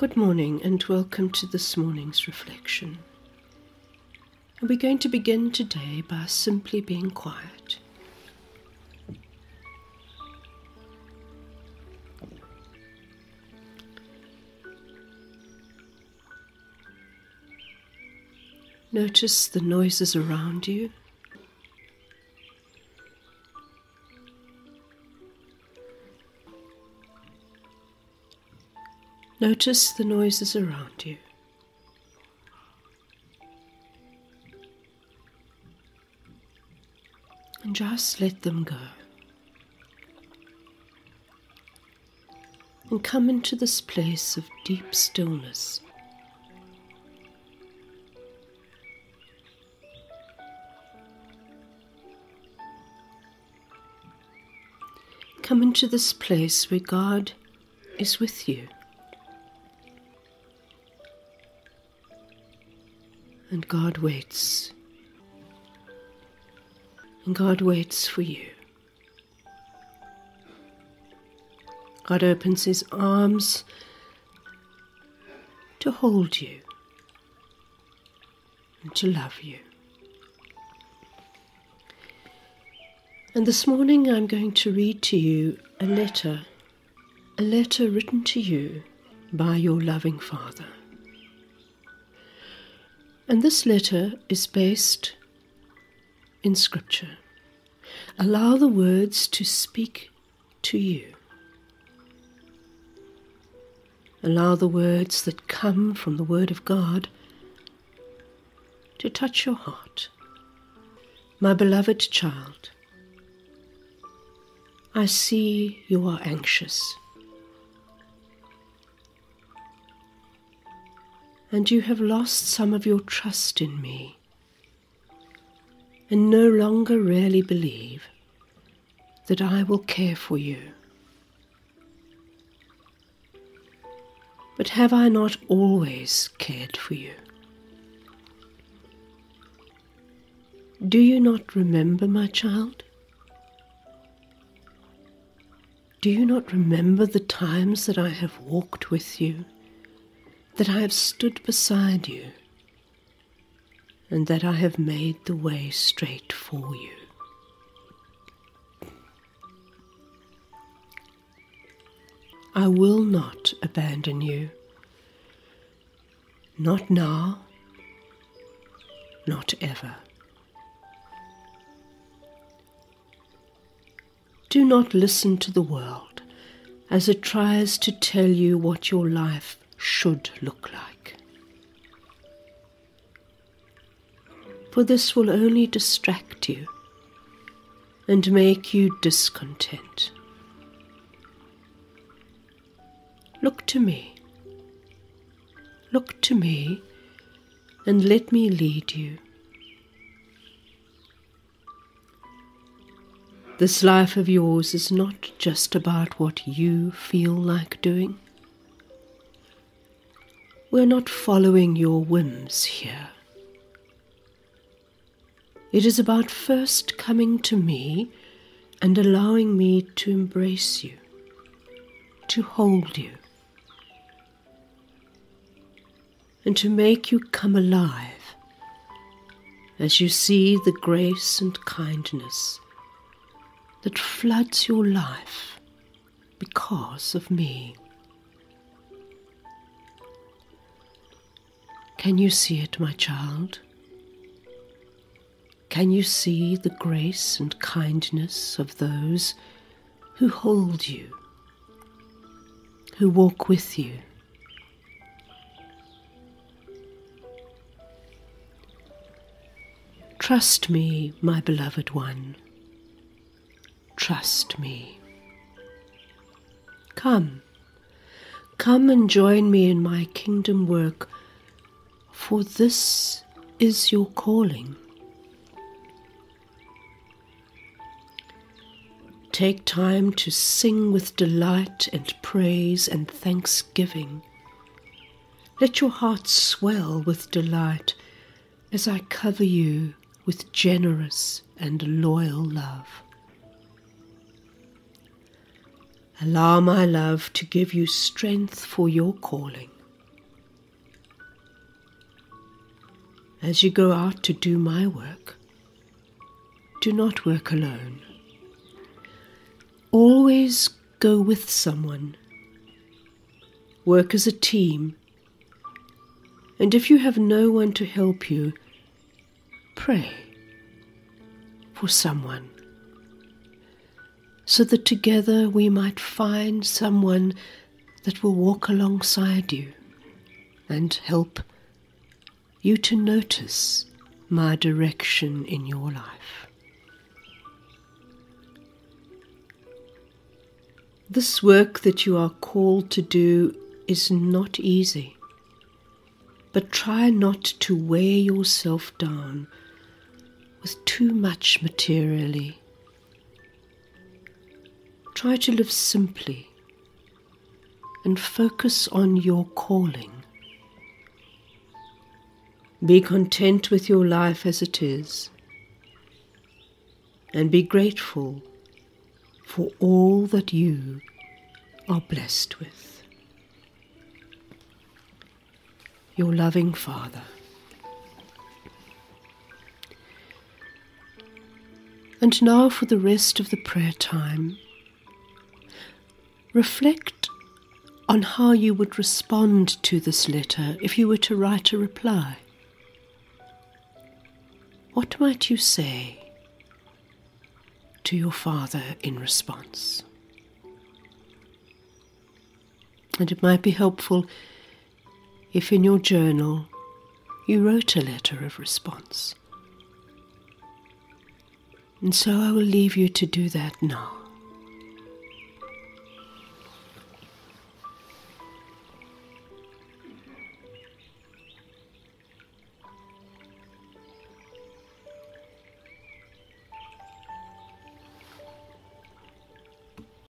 Good morning and welcome to this morning's reflection. And we're going to begin today by simply being quiet. Notice the noises around you. Notice the noises around you. And just let them go. And come into this place of deep stillness. Come into this place where God is with you. And God waits. And God waits for you. God opens his arms to hold you and to love you. And this morning I'm going to read to you a letter, a letter written to you by your loving Father. And this letter is based in Scripture. Allow the words to speak to you. Allow the words that come from the Word of God to touch your heart. My beloved child, I see you are anxious. And you have lost some of your trust in me, and no longer really believe that I will care for you. But have I not always cared for you? Do you not remember, my child? Do you not remember the times that I have walked with you? That I have stood beside you and that I have made the way straight for you. I will not abandon you, not now, not ever. Do not listen to the world as it tries to tell you what your life should look like. For this will only distract you and make you discontent. Look to me. Look to me and let me lead you. This life of yours is not just about what you feel like doing. We're not following your whims here. It is about first coming to me and allowing me to embrace you, to hold you, and to make you come alive as you see the grace and kindness that floods your life because of me. Can you see it, my child? Can you see the grace and kindness of those who hold you, who walk with you? Trust me, my beloved one. Trust me. Come, come and join me in my kingdom work for this is your calling. Take time to sing with delight and praise and thanksgiving. Let your heart swell with delight as I cover you with generous and loyal love. Allow my love to give you strength for your calling As you go out to do my work, do not work alone. Always go with someone. Work as a team. And if you have no one to help you, pray for someone so that together we might find someone that will walk alongside you and help you to notice my direction in your life. This work that you are called to do is not easy, but try not to wear yourself down with too much materially. Try to live simply and focus on your calling. Be content with your life as it is and be grateful for all that you are blessed with. Your loving Father. And now for the rest of the prayer time, reflect on how you would respond to this letter if you were to write a reply. What might you say to your father in response? And it might be helpful if in your journal you wrote a letter of response. And so I will leave you to do that now.